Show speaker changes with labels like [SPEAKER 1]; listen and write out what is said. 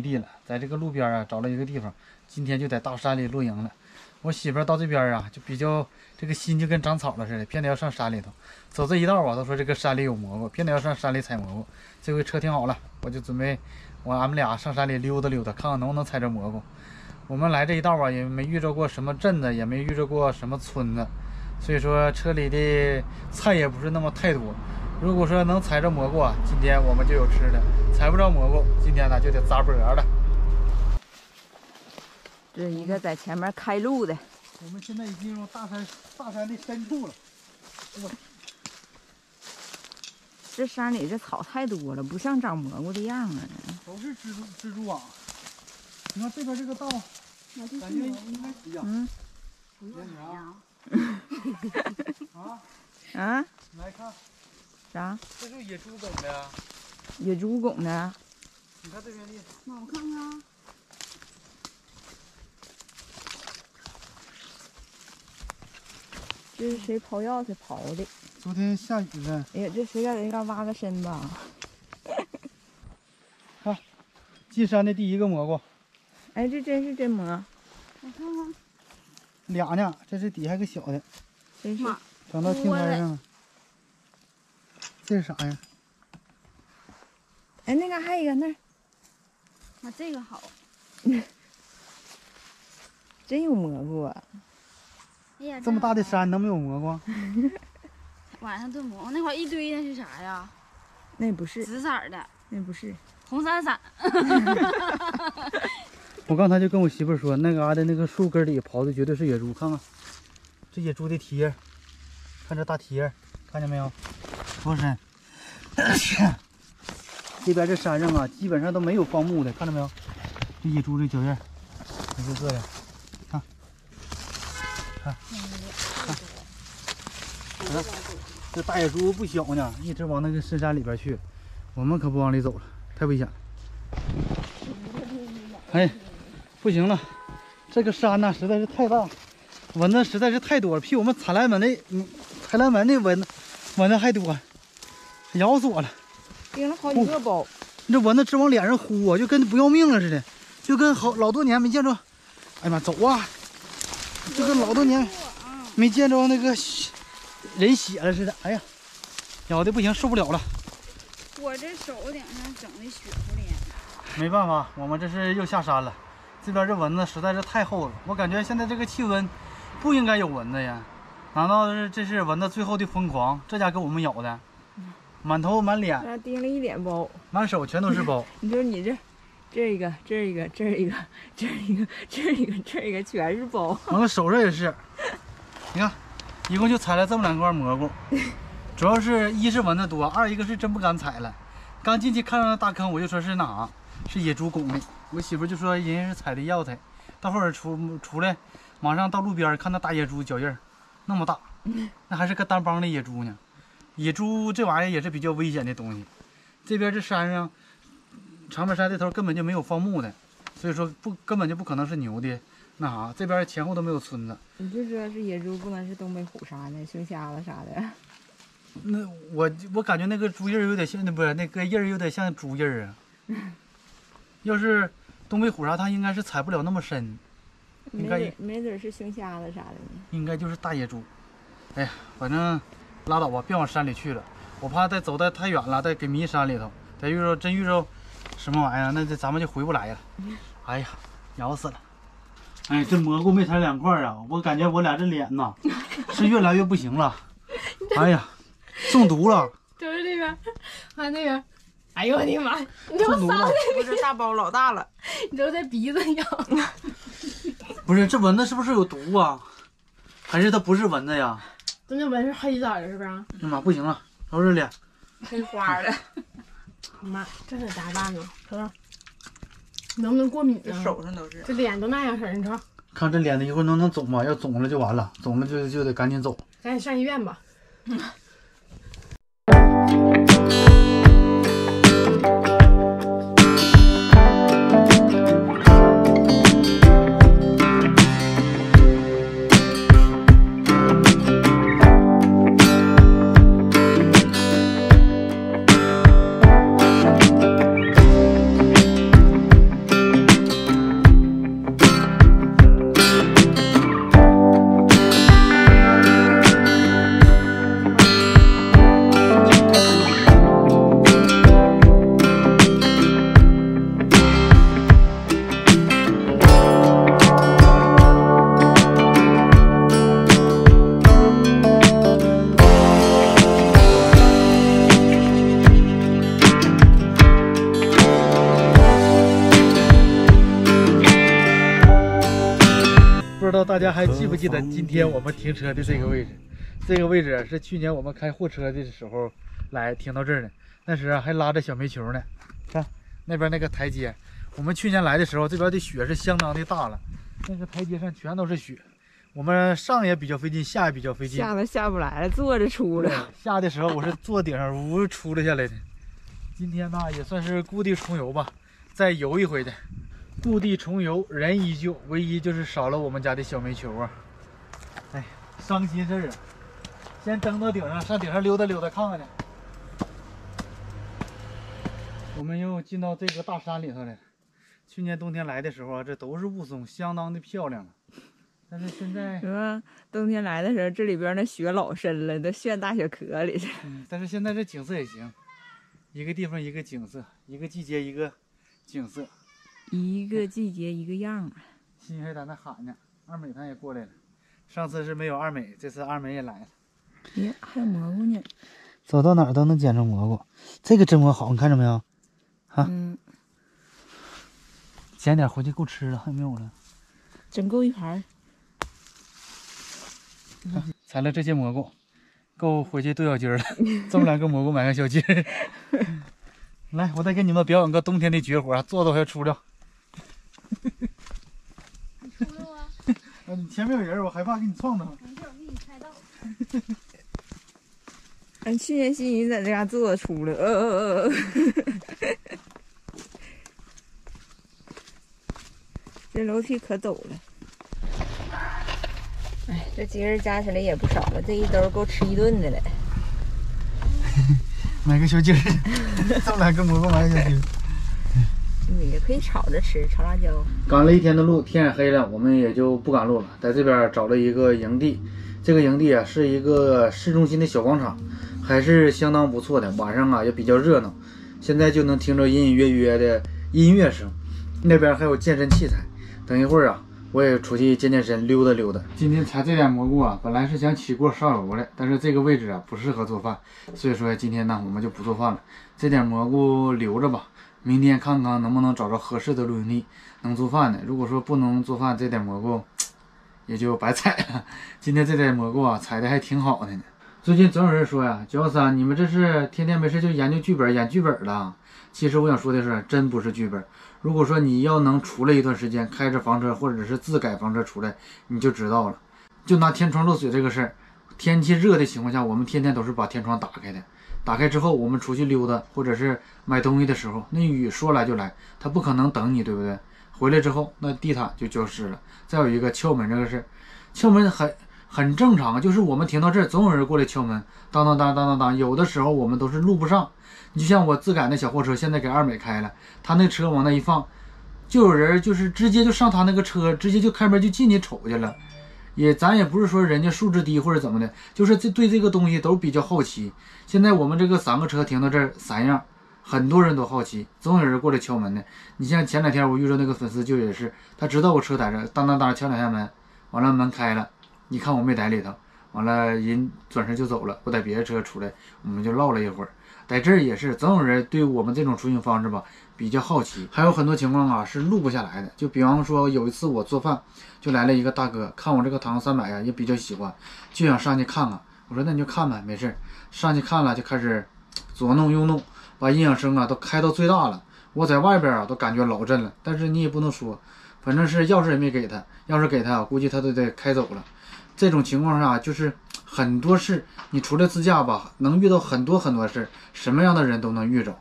[SPEAKER 1] 地了在这个路边啊找了一个地方，今天就在大山里露营了。我媳妇到这边啊，就比较这个心就跟长草了似的，偏得要上山里头。走这一道啊，都说这个山里有蘑菇，偏得要上山里采蘑菇。这回车停好了，我就准备我俺们俩上山里溜达溜达，看看能不能采着蘑菇。我们来这一道啊，也没遇着过什么镇子，也没遇着过什么村子，所以说车里的菜也不是那么太多。如果说能采着蘑菇啊，今天我们就有吃的；采不着蘑菇，今天呢就得砸脖了。
[SPEAKER 2] 这是一个在前面开路的。
[SPEAKER 1] 我们现在已经进入大山大山的深处了。我
[SPEAKER 2] 这山里这草太多了，不像长蘑菇的样啊。
[SPEAKER 1] 都是蜘蛛蜘蛛网。你看这边这个道，感觉应该一样。
[SPEAKER 2] 嗯。
[SPEAKER 1] 啊。啊？来看。
[SPEAKER 2] 啥？
[SPEAKER 1] 这是野猪拱的呀。
[SPEAKER 2] 野猪拱的。
[SPEAKER 1] 你看这边的。
[SPEAKER 3] 那我看看。
[SPEAKER 2] 这是谁刨药材刨的？
[SPEAKER 1] 昨天下雨了。
[SPEAKER 2] 哎呀，这谁在这嘎挖个深吧？
[SPEAKER 1] 看，进山的第一个蘑菇。
[SPEAKER 2] 哎，这真是真蘑。
[SPEAKER 3] 我看看。
[SPEAKER 1] 俩呢，这是底下个小的。
[SPEAKER 2] 真是。
[SPEAKER 1] 长到青苔上了。这是啥呀？
[SPEAKER 2] 哎，那个还有一个那儿。
[SPEAKER 3] 那这个好。
[SPEAKER 2] 真有蘑菇啊！
[SPEAKER 3] 哎呀，
[SPEAKER 1] 这么大的山能没有蘑菇？
[SPEAKER 3] 晚上炖蘑菇那块一堆那是啥呀？
[SPEAKER 2] 那不是
[SPEAKER 3] 紫色的，
[SPEAKER 2] 那不是
[SPEAKER 3] 红伞伞。
[SPEAKER 1] 我刚才就跟我媳妇说，那嘎达那个树根里刨的绝对是野猪，看看这野猪的蹄，看这大蹄，看见没有？多深！这边这山上啊，基本上都没有放牧的，看到没有？这野猪的脚印，一个个的。看看，这大野猪不小呢，一直往那个深山里边去，我们可不往里走了，太危险了。哎，不行了，这个山呢实在是太大，蚊子实在是太多了，比我们采来门的，嗯，采来门的蚊子，蚊子还多，咬死我了，
[SPEAKER 2] 叮了好几个包。
[SPEAKER 1] 你这蚊子直往脸上呼啊，就跟不要命了似的，就跟好老多年没见着，哎呀妈，走啊！就跟老多年没见着那个人血了似的，哎呀，咬的不行，受不了了。
[SPEAKER 3] 我这手顶上整的血乎脸。
[SPEAKER 1] 没办法，我们这是又下山了。这边这蚊子实在是太厚了，我感觉现在这个气温不应该有蚊子呀。难道是这是蚊子最后的疯狂？这家给我们咬的，满头满脸，
[SPEAKER 2] 叮了一脸包，
[SPEAKER 1] 满手全都是包。
[SPEAKER 2] 你说你这。这一个，这一个，这一个，这一个，这一个，这一个，全是包。
[SPEAKER 1] 我手上也是，你看，一共就采了这么两块蘑菇，主要是一是蚊子多，二一个是真不敢采了。刚进去看到那大坑，我就说是哪，是野猪拱的。我媳妇就说人家是采的药材。到会儿出出来，马上到路边看那大野猪脚印那么大，那还是个单帮的野猪呢。野猪这玩意儿也是比较危险的东西。这边这山上。长白山这头根本就没有放牧的，所以说不根本就不可能是牛的那啥。这边前后都没有村子。
[SPEAKER 2] 你就知道是野猪，不能是东北虎啥的、熊瞎子啥的。
[SPEAKER 1] 那我我感觉那个猪印儿有点像，那不是那个印儿有点像猪印儿啊。要是东北虎啥，它应该是踩不了那么深。
[SPEAKER 2] 没准没准是熊瞎子啥的呢。
[SPEAKER 1] 应该就是大野猪。哎呀，反正拉倒吧，别往山里去了。我怕再走的太远了，再给迷山里头。再遇着真遇着。什么玩意儿？那这咱们就回不来了。哎呀，咬死了！哎，这蘑菇没采两块啊！我感觉我俩这脸呐，是越来越不行了。哎呀，中毒了！
[SPEAKER 3] 就是这边，看那边。哎呦我的妈！你
[SPEAKER 1] 中毒了！
[SPEAKER 2] 我这大包老大了，
[SPEAKER 3] 你都在鼻子咬。
[SPEAKER 1] 不是，这蚊子是不是有毒啊？还是它不是蚊子呀？
[SPEAKER 3] 这那纹是黑色的，是不是？
[SPEAKER 1] 哎妈，不行了，瞅这脸，
[SPEAKER 2] 黑花的。
[SPEAKER 3] 妈，这是咋办呢？瞅瞅，能不能过敏？
[SPEAKER 2] 这手上都是，
[SPEAKER 3] 这脸都那样式儿，你瞅。
[SPEAKER 1] 看这脸子一会儿能能肿吗？要肿了就完了，肿了就就得赶紧走。
[SPEAKER 3] 赶紧上医院吧。
[SPEAKER 1] 大家还记不记得今天我们停车的这个位置？这个位置是去年我们开货车的时候来停到这儿的，那时还拉着小煤球呢。看那边那个台阶，我们去年来的时候，这边的雪是相当的大了，那个台阶上全都是雪。我们上也比较费劲，下也比较费劲。
[SPEAKER 2] 下了下不来了，坐着出
[SPEAKER 1] 对
[SPEAKER 2] 了。
[SPEAKER 1] 下的时候我是坐顶上呜出来下来的。今天呢也算是故地重游吧，再游一回的。故地重游，人依旧，唯一就是少了我们家的小煤球啊。哎，伤心事儿啊！先登到顶上，上顶上溜达溜达看看去。我们又进到这个大山里头了。去年冬天来的时候啊，这都是雾凇，相当的漂亮啊。但是现在，
[SPEAKER 2] 说冬天来的时候，这里边那雪老深了，都陷大雪壳里去。
[SPEAKER 1] 嗯，但是现在这景色也行，一个地方一个景色，一个季节一个景色。
[SPEAKER 2] 一个季节一个样啊。
[SPEAKER 1] 新还在那喊呢，二美她也过来了。上次是没有二美，这次二美也来了。
[SPEAKER 2] 咦，还有蘑菇呢。
[SPEAKER 1] 走到哪儿都能捡着蘑菇，这个真蘑好，你看着没有？啊
[SPEAKER 2] 嗯，
[SPEAKER 1] 捡点回去够吃了，还有没有了？
[SPEAKER 2] 整够一盘儿。
[SPEAKER 1] 采了这些蘑菇，够回去剁小鸡儿了。这么两个蘑菇买个小鸡儿。来，我再给你们表演个冬天的绝活啊，坐坐还出溜。
[SPEAKER 3] 出溜啊！
[SPEAKER 1] 啊，你前面有人，我害怕给你撞着。
[SPEAKER 3] 没事，我给你开道。
[SPEAKER 2] 俺去年新宇在这嘎坐着出了，呃呃呃呃。这楼梯可陡了。哎，这鸡儿加起来也不少了，这一兜够吃一顿的了。
[SPEAKER 1] 买个小鸡儿，这么两个蘑菇买个小鸡儿。
[SPEAKER 2] 嗯，也可以炒着吃，炒辣椒。
[SPEAKER 1] 赶了一天的路，天也黑了，我们也就不赶路了，在这边找了一个营地。这个营地啊，是一个市中心的小广场，还是相当不错的。晚上啊也比较热闹，现在就能听着隐隐约约的音乐声。那边还有健身器材。等一会儿啊，我也出去健健身，溜达溜达。今天采这点蘑菇啊，本来是想起锅烧油的，但是这个位置啊不适合做饭，所以说今天呢我们就不做饭了。这点蘑菇留着吧，明天看看能不能找着合适的露营地能做饭的。如果说不能做饭，这点蘑菇也就白采了。今天这点蘑菇啊，采的还挺好的呢。最近总有人说呀，九幺三，你们这是天天没事就研究剧本、演剧本了。其实我想说的是，真不是剧本。如果说你要能出来一段时间，开着房车或者是自改房车出来，你就知道了。就拿天窗漏水这个事儿，天气热的情况下，我们天天都是把天窗打开的。打开之后，我们出去溜达或者是买东西的时候，那雨说来就来，它不可能等你，对不对？回来之后，那地毯就浇湿了。再有一个敲门这个事儿，敲门很很正常，就是我们停到这儿，总有人过来敲门，当当当当当当。有的时候我们都是录不上，你就像我自改那小货车，现在给二美开了，他那车往那一放，就有人就是直接就上他那个车，直接就开门就进去瞅去了。也咱也不是说人家素质低或者怎么的，就是这对这个东西都比较好奇。现在我们这个三个车停到这儿三样，很多人都好奇，总有人过来敲门的。你像前两天我遇到那个粉丝就也是，他知道我车在这，当当当敲两下门，完了门开了，你看我没在里头，完了人转身就走了，我在别的车出来，我们就唠了一会儿。在这儿也是，总有人对我们这种出行方式吧比较好奇，还有很多情况啊是录不下来的。就比方说有一次我做饭，就来了一个大哥，看我这个唐三百呀也比较喜欢，就想上去看看。我说那你就看呗，没事。上去看了就开始左弄右弄，把音响声啊都开到最大了。我在外边啊都感觉老震了，但是你也不能说，反正是钥匙也没给他，钥匙给他，估计他都得开走了。这种情况下，就是很多事，你出来自驾吧，能遇到很多很多事，什么样的人都能遇着。